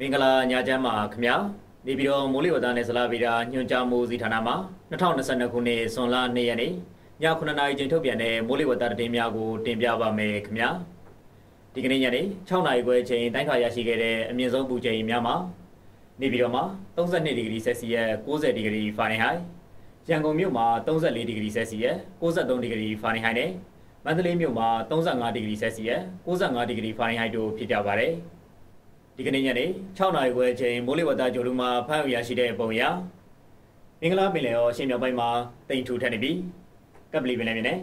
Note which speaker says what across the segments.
Speaker 1: မင်္ဂလာညချမ်းပါခင်ဗျာနေပြည်တော်မိုးလေဝသနဲ့ဇလာဗီတာညွှန်ကြားမှုစီဌာနမှာ2022ခုနှစ်ဇွန်လ2ရက်နေ့ည9:00နာရီချိန်ထုတ်ပြန်တဲ့မိုးလေဝသသတင်းများကိုတင်ပြပါမယ်ခင်ဗျာဒီကနေ့ညနေ6:00နာရီခွဲချိန်တိုင်းထွာရရှိခဲ့တဲ့အမြင့်ဆုံးပူချိန်များမှာနေပြည်တော်မှာ32ဒီဂရီဆယ်စီယပ်90ဒီဂရီဖာရင်ဟိုက်ရန်ကုန်မြို့မှာ34ဒီဂရီဆယ်စီယပ်63ဒီဂရီဖာရင်ဟိုက်နဲ့မန္တလေးမြို့မှာ35ဒီဂရီဆယ်စီယပ်65ဒီဂရီဖာရင်ဟိုက်တို့ဖြစ်ကြပါတယ်။ ဒီကနေ့ညနေ6နာရီခွဲအချိန်မိုးလေဝသကြိုလူမှာဖမ်းရရှိတဲ့ပုံရမင်္ဂလာပင်လယ်ရောရှင်းမြောက်ပိုင်းမှာတိမ်ထူထက်နေပြီကပ်ပလီပင်လယ်ပြင်နဲ့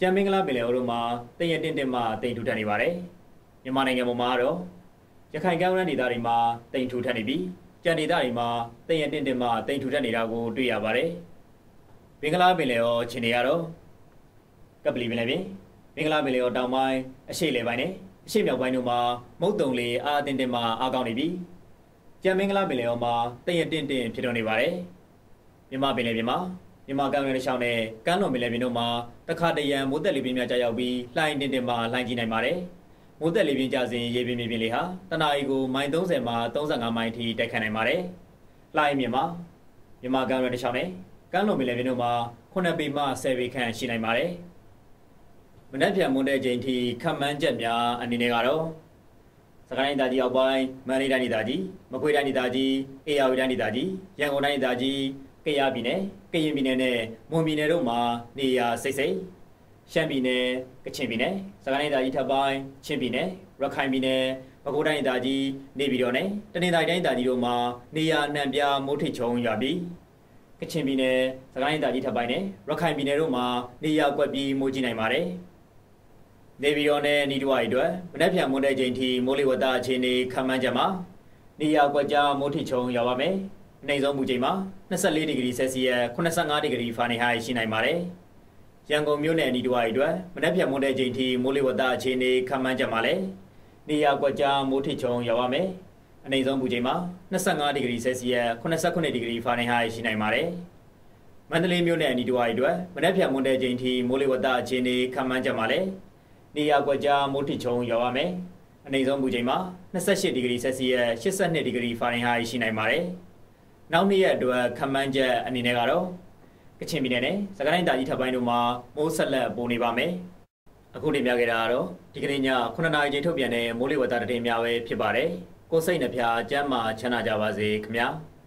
Speaker 1: ကြံမင်္ဂလာပင်လယ်ရောတို့မှာတည့်ရတင်းတင်းမှတိမ်ထူထက်နေပါတယ်မြန်မာနိုင်ငံပေါ်မှာတော့ရခိုင်ကမ်းရိုးတန်းဒေသတွေမှာတိမ်ထူထက်နေပြီကြံဒေသတွေမှာတည့်ရတင်းတင်းမှတိမ်ထူထက်နေတာကိုတွေ့ရပါတယ်မင်္ဂလာပင်လယ်ရောခြေနေရတော့ကပ်ပလီပင်လယ်ပြင်မင်္ဂလာပင်လယ်ရောတောင်ပိုင်းအရှိလေပိုင်းနဲ့ အရှိမြောက်ပိုင်းတို့မှာမုတ်တုံလေးအာတင်တင်မှာအားကောင်းနေပြီ။ကြံမင်္ဂလာပင်လယ်အော်မှာတည့်ရတင့်တင့်ဖြစ်တော်နေပါတယ်။မြမပင်လယ်ပြင်မှာမြမကမ်းလွန်တစ်လျှောက်နဲ့ကမ်းလွန်ပင်လယ်ပြင်တို့မှာတခါတရံမိုးသက်လေပြင်းများကြာရောက်ပြီးလှိုင်းတင်တင်မှာလှိုင်းကြီးနိုင်ပါတယ်။မိုးသက်လေပြင်းကြစဉ်ရေပြင်မြေပြင်လေးဟာတနအီကိုမိုင်30မှာ35မိုင်ထိတိုက်ခတ်နိုင်ပါတယ်။လှိုင်းမြင်မှာမြမကမ်းလွန်တစ်လျှောက်နဲ့ကမ်းလွန်ပင်လယ်ပြင်တို့မှာ9ပေမှ10ပေခန့်ရှိနိုင်ပါတယ်။ မနက်ဖြန်မွန်းတဲ့ချိန်ထိခန့်မှန်းချက်များအနေနဲ့ကတော့စကိုင်းတိုင်းဒေသကြီးအောက်ပိုင်းမန္တလေးတိုင်းဒေသကြီးမကွေးတိုင်းဒေသကြီးအေရဝတီတိုင်းဒေသကြီးရန်ကုန်တိုင်းဒေသကြီးကယားပြည်နယ်ကရင်ပြည်နယ်နဲ့မွန်ပြည်နယ်တို့မှာနေရာစိတ်စိတ်ရှမ်းပြည်နယ်ကချင်ပြည်နယ်စကိုင်းတိုင်းဒေသကြီးထပ်ပိုင်းချင်းပြည်နယ်ရခိုင်ပြည်နယ်ပဲခူးတိုင်းဒေသကြီးနေပြည်တော်နဲ့တနင်္သာရီတိုင်းဒေသကြီးတို့မှာနေရာနှံပြမိုးထိတ်ချုံရွာပြီးကချင်ပြည်နယ်စကိုင်းတိုင်းဒေသကြီးထပ်ပိုင်းနဲ့ရခိုင်ပြည်နယ်တို့မှာနေရာကွက်ပြီးမိုးကြီးနိုင်ပါတယ်။ နေပြည်တော်နဲ့နီးတဝိုက်အတွက်မနက်ဖြန်မွန်းတဲ့ချိန်ထိမိုးလေဝသအခြေအနေခန့်မှန်းချက်မှာနေရာကွက်ကြားမိုးထိချုံရောက်ပါမယ်။အနေဆုံးမူချိန်မှာ24ဒီဂရီဆယ်စီယပ်85ဒီဂရီဖာနေဟိုက်ရှိနိုင်ပါတယ်။ရန်ကုန်မြို့နယ်နီးတဝိုက်အတွက်မနက်ဖြန်မွန်းတဲ့ချိန်ထိမိုးလေဝသအခြေအနေခန့်မှန်းချက်မှာလည်းနေရာကွက်ကြားမိုးထိချုံရောက်ပါမယ်။အနေဆုံးမူချိန်မှာ25ဒီဂရီဆယ်စီယပ်89ဒီဂရီဖာနေဟိုက်ရှိနိုင်ပါတယ်။မန္တလေးမြို့နယ်နီးတဝိုက်အတွက်မနက်ဖြန်မွန်းတဲ့ချိန်ထိမိုးလေဝသအခြေအနေခန့်မှန်းချက်မှာလည်း နေရာကွက်ကြားမိုးထချုံရွာပါမယ်။အနေဆုံးမူချိန်မှာ28ဒီဂရီဆယ်စီယပ်82ဒီဂရီဖာရင်ဟိုက်ရှိနိုင်ပါတယ်။နောက်နေ့ရက်အတွက်ခန့်မှန်းချက်အနေနဲ့ကတော့ကချင်ပြည်နယ်နဲ့စကိုင်းတိုင်းကြီးထပ်ပိုင်းတို့မှာမိုးဆက်လက်ပုံနေပါမယ်။အခုတင်ပြခဲ့တာကတော့ဒီကနေ့ည9နာရီချိန်ထုတ်ပြန်တဲ့မိုးလေဝသသတင်းများပဲဖြစ်ပါတယ်။ကိုစိတ်နှဖျားကျမ်းမာချမ်းသာကြပါစေခင်ဗျာ။